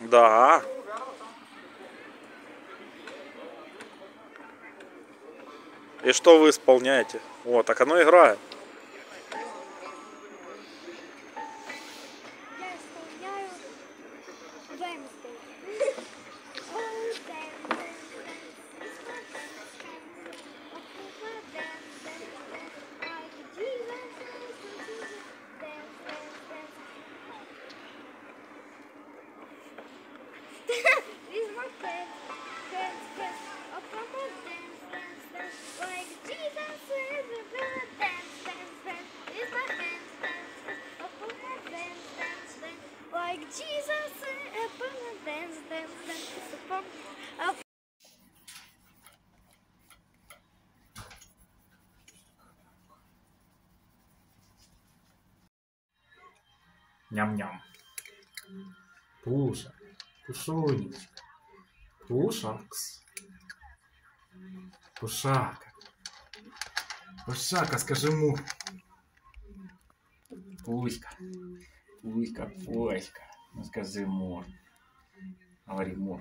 Да. И что вы исполняете? Вот, так оно играет. Я исполняю Wednesday. Like Jesus, dance, dance, dance. Oh, Ням-ням. Пуша. Пушонечка. Пушакс. Пушака. Пушака, скажи му. Пуська. Пуська, пуська. Ну скажи мур. Говори мур.